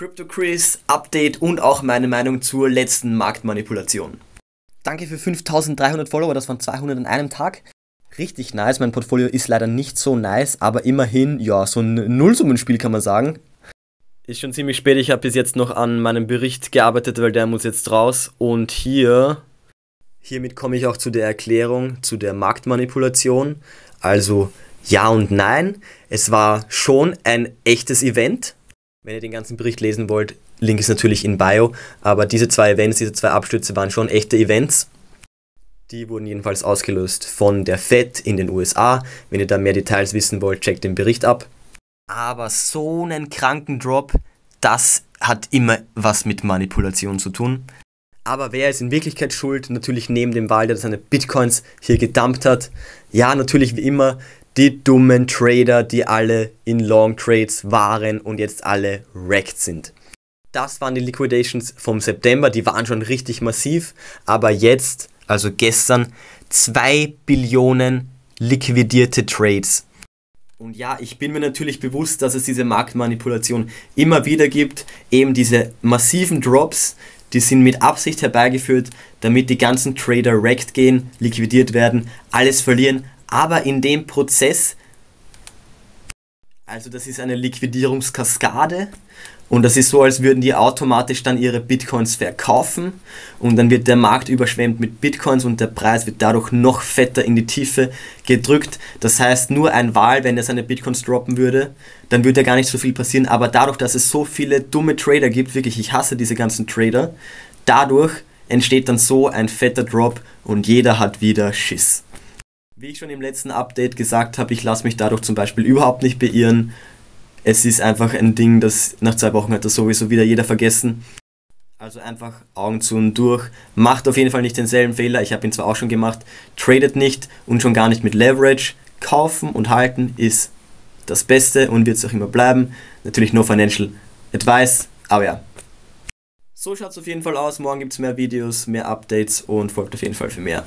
CryptoChris, Update und auch meine Meinung zur letzten Marktmanipulation. Danke für 5300 Follower, das waren 200 an einem Tag. Richtig nice, mein Portfolio ist leider nicht so nice, aber immerhin, ja, so ein Nullsummenspiel kann man sagen. Ist schon ziemlich spät, ich habe bis jetzt noch an meinem Bericht gearbeitet, weil der muss jetzt raus. Und hier, hiermit komme ich auch zu der Erklärung, zu der Marktmanipulation. Also ja und nein, es war schon ein echtes Event, wenn ihr den ganzen Bericht lesen wollt, Link ist natürlich in Bio, aber diese zwei Events, diese zwei Abstürze waren schon echte Events. Die wurden jedenfalls ausgelöst von der Fed in den USA. Wenn ihr da mehr Details wissen wollt, checkt den Bericht ab. Aber so einen kranken Drop, das hat immer was mit Manipulation zu tun. Aber wer ist in Wirklichkeit schuld? Natürlich neben dem Wahl, der seine Bitcoins hier gedumpt hat. Ja, natürlich wie immer die dummen Trader, die alle in Long Trades waren und jetzt alle wrecked sind. Das waren die Liquidations vom September, die waren schon richtig massiv, aber jetzt, also gestern, 2 Billionen liquidierte Trades. Und ja, ich bin mir natürlich bewusst, dass es diese Marktmanipulation immer wieder gibt, eben diese massiven Drops, die sind mit Absicht herbeigeführt, damit die ganzen Trader wrecked gehen, liquidiert werden, alles verlieren, aber in dem Prozess, also das ist eine Liquidierungskaskade und das ist so, als würden die automatisch dann ihre Bitcoins verkaufen und dann wird der Markt überschwemmt mit Bitcoins und der Preis wird dadurch noch fetter in die Tiefe gedrückt. Das heißt, nur ein Wahl, wenn er seine Bitcoins droppen würde, dann würde ja gar nicht so viel passieren. Aber dadurch, dass es so viele dumme Trader gibt, wirklich, ich hasse diese ganzen Trader, dadurch entsteht dann so ein fetter Drop und jeder hat wieder Schiss. Wie ich schon im letzten Update gesagt habe, ich lasse mich dadurch zum Beispiel überhaupt nicht beirren. Es ist einfach ein Ding, das nach zwei Wochen hat das sowieso wieder jeder vergessen. Also einfach Augen zu und durch. Macht auf jeden Fall nicht denselben Fehler. Ich habe ihn zwar auch schon gemacht. Tradet nicht und schon gar nicht mit Leverage. Kaufen und halten ist das Beste und wird es auch immer bleiben. Natürlich no financial advice, aber ja. So schaut es auf jeden Fall aus. Morgen gibt es mehr Videos, mehr Updates und folgt auf jeden Fall für mehr.